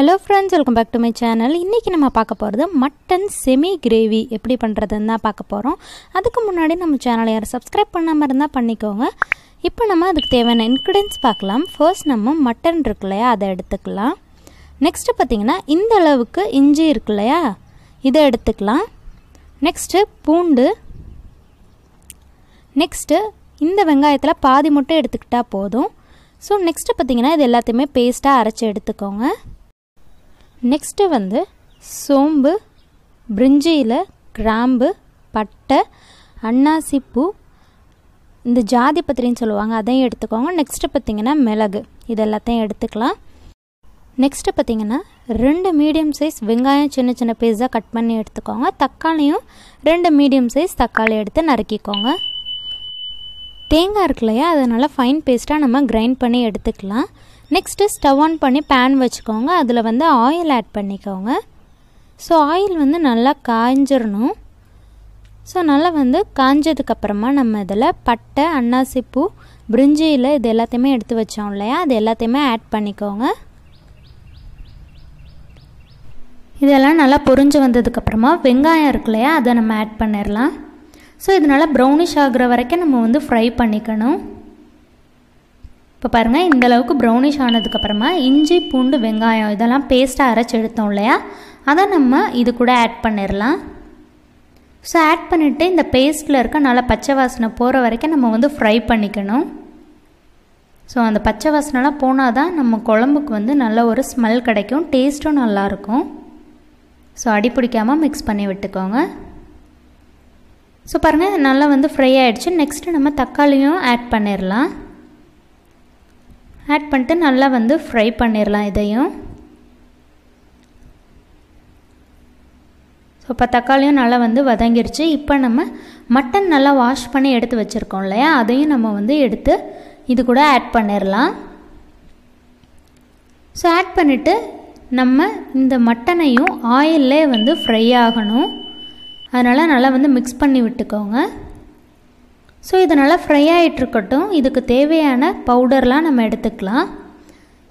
Hello friends welcome back to my channel இன்றைக்கி நம்ம பார்க்க போகிறது மட்டன் செமி கிரேவி எப்படி பண்ணுறதுன்னு தான் பார்க்க போகிறோம் அதுக்கு முன்னாடி நம்ம சேனலை யாரும் சப்ஸ்கிரைப் பண்ணாமல் இருந்தால் பண்ணிக்கோங்க. இப்போ நம்ம அதுக்கு தேவையான இன்க்ரீடியன்ஸ் பார்க்கலாம். ஃபர்ஸ்ட் நம்ம மட்டன் இருக்கு இல்லையா அதை எடுத்துக்கலாம். நெக்ஸ்ட்டு பார்த்திங்கன்னா இந்த அளவுக்கு இஞ்சி இருக்கு இல்லையா இதை எடுத்துக்கலாம். நெக்ஸ்ட்டு பூண்டு. நெக்ஸ்ட்டு இந்த வெங்காயத்தில் பாதி மட்டும் எடுத்துக்கிட்டால் போதும். ஸோ நெக்ஸ்ட்டு பார்த்திங்கன்னா இது எல்லாத்தையுமே பேஸ்ட்டாக அரைச்சி எடுத்துக்கோங்க. நெக்ஸ்ட்டு வந்து சோம்பு பிரிஞ்சியில் கிராம்பு பட்டை அன்னாசிப்பூ. இந்த ஜாதி பத்திரின்னு சொல்லுவாங்க அதையும் எடுத்துக்கோங்க. நெக்ஸ்ட்டு பார்த்திங்கன்னா மிளகு. இது எல்லாத்தையும் எடுத்துக்கலாம். நெக்ஸ்ட்டு பார்த்திங்கன்னா ரெண்டு மீடியம் சைஸ் வெங்காயம் சின்ன சின்ன பீஸாக கட் பண்ணி எடுத்துக்கோங்க. தக்காளியும் ரெண்டு மீடியம் சைஸ் தக்காளி எடுத்து நறுக்கிக்கோங்க. தேங்காய் இருக்கு இல்லையா அதை நல்லா ஃபைன் பேஸ்ட்டாக நம்ம கிரைண்ட் பண்ணி எடுத்துக்கலாம். நெக்ஸ்ட்டு ஸ்டவ் ஆன் பண்ணி பேன் வச்சுக்கோங்க. அதில் வந்து ஆயில் ஆட் பண்ணிக்கோங்க. ஸோ ஆயில் வந்து நல்லா காய்ஞ்சிடணும் ஸோ நல்லா வந்து காஞ்சதுக்கப்புறமா நம்ம இதில் பட்டை அன்னாசிப்பூ பிரிஞ்சியில் இது எல்லாத்தையுமே எடுத்து வச்சோம் இல்லையா அது எல்லாத்தையுமே ஆட் பண்ணிக்கோங்க. இதெல்லாம் நல்லா பொறிஞ்சு வந்ததுக்கப்புறமா வெங்காயம் இருக்கு இல்லையா அதை நம்ம ஆட் பண்ணிடலாம் ஸோ இதனால் ப்ரௌனிஷ் ஆகுற வரைக்கும் நம்ம வந்து ஃப்ரை பண்ணிக்கணும். இப்போ பாருங்கள் இந்த அளவுக்கு ப்ரௌனிஷ் ஆனதுக்கப்புறமா இஞ்சி பூண்டு வெங்காயம் இதெல்லாம் பேஸ்ட்டாக அரைச்சி எடுத்தோம் இல்லையா? அதை நம்ம இது கூட ஆட் பண்ணிடலாம் ஸோ ஆட் பண்ணிவிட்டு இந்த பேஸ்ட்டில் இருக்க நல்லா பச்சை வாசனை போகிற வரைக்கும் நம்ம வந்து ஃப்ரை பண்ணிக்கணும். ஸோ அந்த பச்சை வாசனைலாம் போனால் தான் நம்ம குழம்புக்கு வந்து நல்ல ஒரு ஸ்மெல் கிடைக்கும் டேஸ்ட்டும் நல்லாயிருக்கும் ஸோ அடி பிடிக்காமல் மிக்ஸ் பண்ணி விட்டுக்கோங்க. ஸோ பாருங்கள் நல்லா வந்து ஃப்ரை ஆகிடுச்சு நெக்ஸ்ட்டு நம்ம தக்காளியும் ஆட் பண்ணிடலாம் ஆட் பண்ணிட்டு நல்லா வந்து ஃப்ரை பண்ணிடலாம் இதையும். ஸோ இப்போ தக்காளியும் நல்லா வந்து வதங்கிருச்சு. இப்போ நம்ம மட்டன் நல்லா வாஷ் பண்ணி எடுத்து வச்சுருக்கோம் இல்லையா? அதையும் நம்ம வந்து எடுத்து இது கூட ஆட் பண்ணிடலாம் ஸோ ஆட் பண்ணிவிட்டு நம்ம இந்த மட்டனையும் ஆயிலே வந்து ஃப்ரை ஆகணும். அதனால் நல்லா வந்து மிக்ஸ் பண்ணி விட்டுக்கோங்க. ஸோ இது நல்லா ஃப்ரை ஆகிட்டுருக்கட்டும் இதுக்கு தேவையான பவுடர்லாம் நம்ம எடுத்துக்கலாம்.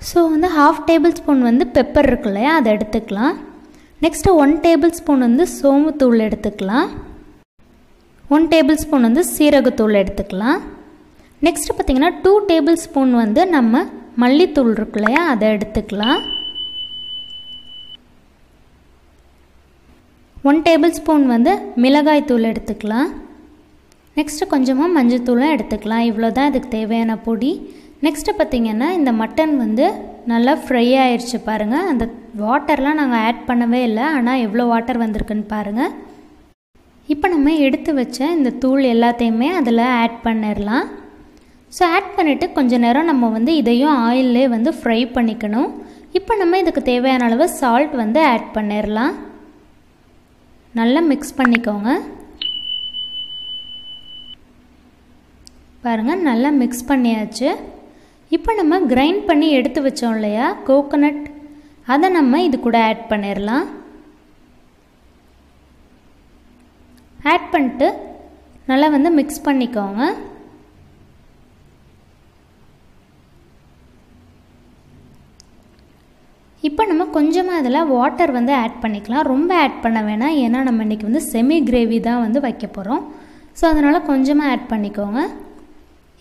ஸோ வந்து ஹாஃப் டேபிள் ஸ்பூன் வந்து பெப்பர் இருக்கு இல்லையா அதை எடுத்துக்கலாம். நெக்ஸ்ட்டு ஒன் டேபிள் ஸ்பூன் வந்து சோம்புத்தூள் எடுத்துக்கலாம். ஒன் டேபிள் ஸ்பூன் வந்து சீரகத்தூள் எடுத்துக்கலாம். நெக்ஸ்ட்டு பார்த்திங்கன்னா டூ டேபிள் ஸ்பூன் வந்து நம்ம மல்லித்தூள் இருக்கு இல்லையா அதை எடுத்துக்கலாம். ஒன் டேபிள் ஸ்பூன் வந்து மிளகாய் தூள் எடுத்துக்கலாம். நெக்ஸ்ட்டு கொஞ்சமாக மஞ்சத்தூளும் எடுத்துக்கலாம். இவ்வளோ தான் இதுக்கு தேவையான பொடி. நெக்ஸ்ட்டு பார்த்திங்கன்னா இந்த மட்டன் வந்து நல்லா ஃப்ரை ஆயிடுச்சு பாருங்கள் அந்த வாட்டர்லாம் நாங்கள் ஆட் பண்ணவே இல்லை. ஆனால் எவ்வளோ வாட்டர் வந்திருக்குன்னு பாருங்கள் இப்போ நம்ம எடுத்து வச்ச இந்த தூள் எல்லாத்தையுமே அதில் ஆட் பண்ணிடலாம். ஸோ ஆட் பண்ணிவிட்டு கொஞ்சம் நேரம் நம்ம வந்து இதையும் ஆயிலே வந்து ஃப்ரை பண்ணிக்கணும். இப்போ நம்ம இதுக்கு தேவையான அளவு சால்ட் வந்து ஆட் பண்ணிடலாம். நல்லா மிக்ஸ் பண்ணிக்கோங்க. பாருங்கள் நல்லா மிக்ஸ் பண்ணியாச்சு. இப்போ நம்ம கிரைண்ட் பண்ணி எடுத்து வச்சோம் இல்லையா கோகோனட் அதை நம்ம இது கூட ஆட் பண்ணிடலாம் ஆட் பண்ணிட்டு நல்லா வந்து மிக்ஸ் பண்ணிக்கோங்க. இப்போ நம்ம கொஞ்சமாக அதில் வாட்டர் வந்து ஆட் பண்ணிக்கலாம். ரொம்ப ஆட் பண்ண வேணாம். ஏன்னா நம்ம இன்றைக்கி வந்து செமி கிரேவி தான் வந்து வைக்க போகிறோம் ஸோ அதனால் கொஞ்சமாக ஆட் பண்ணிக்கோங்க.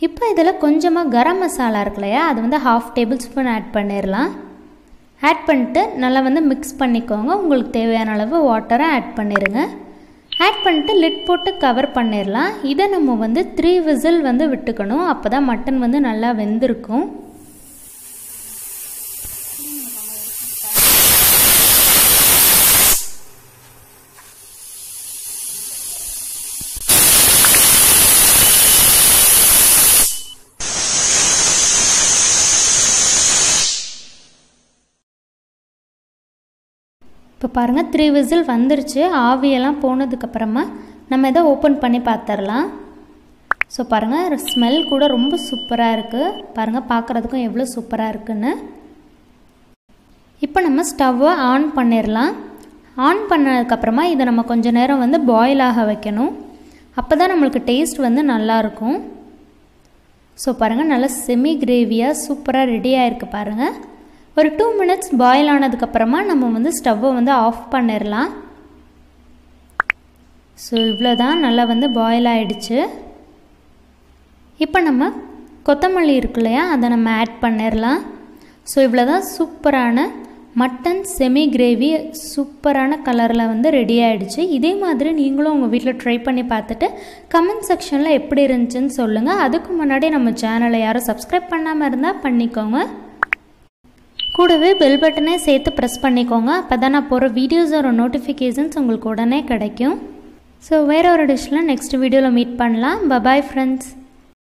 இப்போ இதில் கொஞ்சமாக கரம் மசாலா இருக்கு இல்லையா? அது வந்து ஹாஃப் டேபிள் ஸ்பூன் ஆட் பண்ணிடலாம் ஆட் பண்ணிட்டு நல்லா வந்து மிக்ஸ் பண்ணிக்கோங்க. உங்களுக்கு தேவையான அளவு வாட்டரை ஆட் பண்ணிடுங்க ஆட் பண்ணிட்டு லிட் போட்டு கவர் பண்ணிடலாம் இதை நம்ம வந்து த்ரீ விசில் வந்து விட்டுக்கணும். அப்போ தான் மட்டன் வந்து நல்லா வெந்திருக்கும். இப்போ பாருங்கள் த்ரீ விசில் வந்துருச்சு. ஆவியெல்லாம் போனதுக்கப்புறமா நம்ம இதை ஓப்பன் பண்ணி பார்த்துடலாம். ஸோ பாருங்கள் ஸ்மெல் கூட ரொம்ப சூப்பராக இருக்குது பாருங்கள் பார்க்குறதுக்கும் எவ்வளோ சூப்பராக இருக்குன்னு. இப்போ நம்ம ஸ்டவ்வை ஆன் பண்ணிடலாம். ஆன் பண்ணதுக்கப்புறமா இதை நம்ம கொஞ்சம் நேரம் வந்து பாயில் ஆக வைக்கணும். அப்போ தான் நம்மளுக்கு டேஸ்ட் வந்து நல்லாயிருக்கும் ஸோ பாருங்கள் நல்லா செமி கிரேவியாக சூப்பராக ரெடி ஆகிருக்கு பாருங்கள் ஒரு டூ மினிட்ஸ் பாயில் ஆனதுக்கப்புறமா நம்ம வந்து ஸ்டவ்வை வந்து ஆஃப் பண்ணிடலாம் ஸோ இவ்வளோ தான் நல்லா வந்து பாயில் ஆகிடுச்சு இப்போ நம்ம கொத்தமல்லி இருக்கு இல்லையா அதை நம்ம ஆட் பண்ணிடலாம் ஸோ இவ்வளோ தான் சூப்பரான மட்டன் செமி கிரேவி சூப்பரான கலரில் வந்து ரெடி ஆகிடுச்சு இதே மாதிரி நீங்களும் உங்கள் வீட்டில் ட்ரை பண்ணி பார்த்துட்டு கமெண்ட் செக்ஷனில் எப்படி இருந்துச்சுன்னு சொல்லுங்கள் அதுக்கு முன்னாடி நம்ம சேனலை யாரும் சப்ஸ்கிரைப் பண்ணாமல் இருந்தால் பண்ணிக்கோங்க. கூடவே பெல் பட்டனை சேர்த்து ப்ரெஸ் பண்ணிக்கோங்க. அப்போ தான் நான் போகிற வீடியோஸோட நோட்டிஃபிகேஷன்ஸ் உங்களுக்கு உடனே கிடைக்கும். ஸோ வேற ஒரு டிஷ்ஷில் நெக்ஸ்ட் வீடியோவில் மீட் பண்ணலாம். Bye bye friends